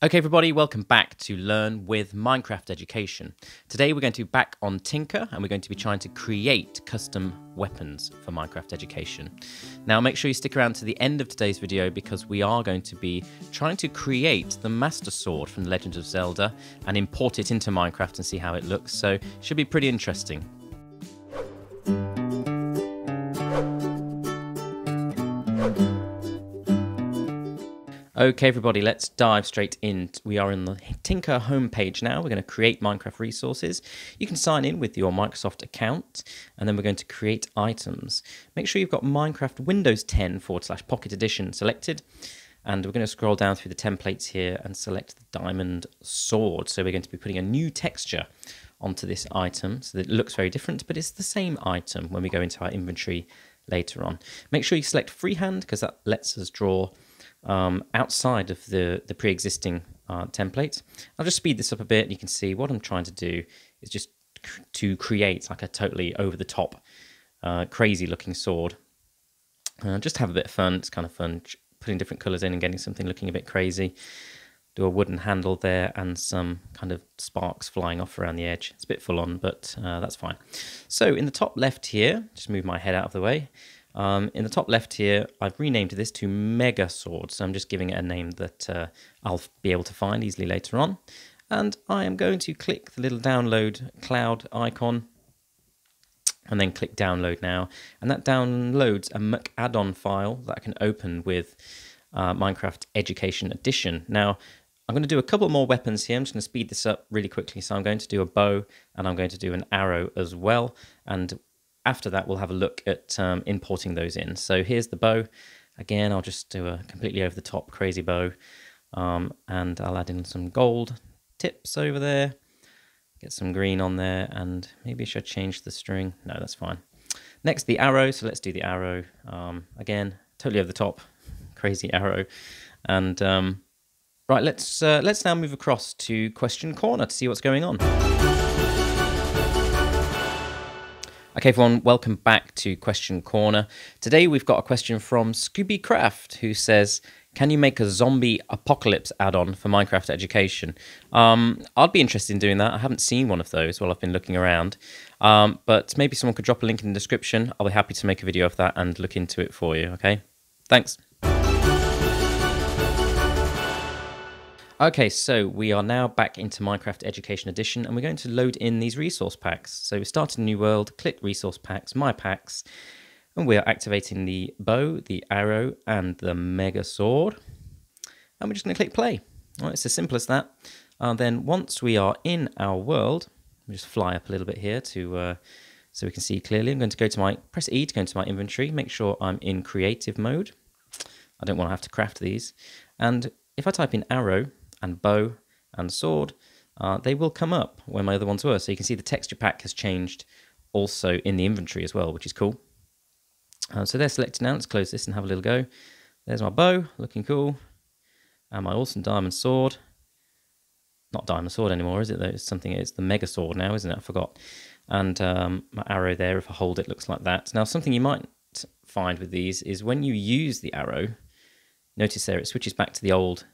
Okay, everybody, welcome back to Learn with Minecraft Education. Today we're going to be back on Tynker and we're going to be trying to create custom weapons for Minecraft Education. Now, make sure you stick around to the end of today's video because we are going to be trying to create the Master Sword from The Legend of Zelda and import it into Minecraft and see how it looks. So, it should be pretty interesting. Okay, everybody, let's dive straight in. We are in the Tynker homepage now. We're going to create Minecraft resources. You can sign in with your Microsoft account, and then we're going to create items. Make sure you've got Minecraft Windows 10 forward slash Pocket Edition selected. And we're going to scroll down through the templates here and select the diamond sword. So we're going to be putting a new texture onto this item so that it looks very different, but it's the same item when we go into our inventory later on. Make sure you select freehand because that lets us draw um, outside of the, the pre-existing uh, template. I'll just speed this up a bit. You can see what I'm trying to do is just to create like a totally over-the-top, uh, crazy-looking sword. Uh, just have a bit of fun. It's kind of fun putting different colors in and getting something looking a bit crazy. Do a wooden handle there and some kind of sparks flying off around the edge. It's a bit full on, but uh, that's fine. So in the top left here, just move my head out of the way. Um, in the top left here, I've renamed this to Mega Sword, so I'm just giving it a name that uh, I'll be able to find easily later on. And I am going to click the little download cloud icon and then click download now. And that downloads a Muck add-on file that I can open with uh, Minecraft Education Edition. Now, I'm going to do a couple more weapons here. I'm just going to speed this up really quickly. So I'm going to do a bow and I'm going to do an arrow as well. And after that, we'll have a look at um, importing those in. So here's the bow. Again, I'll just do a completely over the top crazy bow. Um, and I'll add in some gold tips over there. Get some green on there. And maybe I should change the string. No, that's fine. Next, the arrow. So let's do the arrow. Um, again, totally over the top. Crazy arrow. And um, right, let's uh, let's now move across to question corner to see what's going on. Okay, everyone, welcome back to Question Corner. Today we've got a question from Scooby Craft who says, Can you make a zombie apocalypse add on for Minecraft Education? Um, I'd be interested in doing that. I haven't seen one of those while I've been looking around. Um, but maybe someone could drop a link in the description. I'll be happy to make a video of that and look into it for you, okay? Thanks. Okay, so we are now back into Minecraft Education Edition and we're going to load in these resource packs. So we start a new world, click resource packs, my packs, and we are activating the bow, the arrow, and the mega sword. And we're just going to click play. It's as simple as that. Uh, then once we are in our world, we just fly up a little bit here to uh, so we can see clearly. I'm going to go to my, press E to go into my inventory, make sure I'm in creative mode. I don't want to have to craft these. And if I type in arrow, and bow and sword, uh, they will come up where my other ones were. So you can see the texture pack has changed also in the inventory as well, which is cool. Uh, so they're selected now. Let's close this and have a little go. There's my bow, looking cool. And my awesome diamond sword. Not diamond sword anymore, is it? It's something, it's the mega sword now, isn't it? I forgot. And um, my arrow there, if I hold it, looks like that. Now, something you might find with these is when you use the arrow, notice there it switches back to the old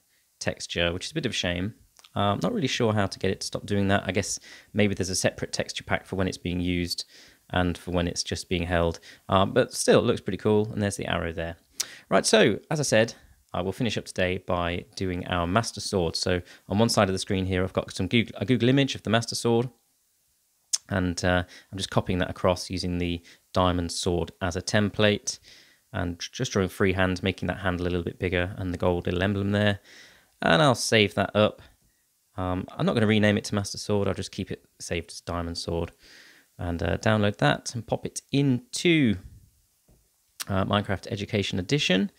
texture, which is a bit of a shame. I'm not really sure how to get it to stop doing that. I guess maybe there's a separate texture pack for when it's being used and for when it's just being held. Um, but still, it looks pretty cool. And there's the arrow there. Right, so as I said, I will finish up today by doing our Master Sword. So on one side of the screen here, I've got some Google, a Google image of the Master Sword. And uh, I'm just copying that across using the Diamond Sword as a template. And just drawing freehand, making that handle a little bit bigger and the gold little emblem there and I'll save that up. Um, I'm not going to rename it to Master Sword, I'll just keep it saved as Diamond Sword and uh, download that and pop it into uh, Minecraft Education Edition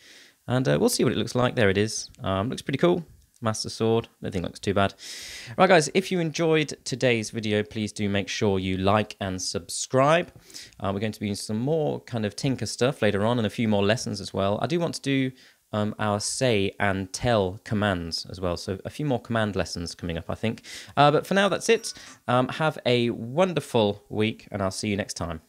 and uh, we'll see what it looks like. There it is. Um, looks pretty cool. Master Sword. Nothing looks too bad. Right, guys, if you enjoyed today's video, please do make sure you like and subscribe. Uh, we're going to be doing some more kind of Tynker stuff later on and a few more lessons as well. I do want to do um, our say and tell commands as well. So a few more command lessons coming up, I think. Uh, but for now, that's it. Um, have a wonderful week, and I'll see you next time.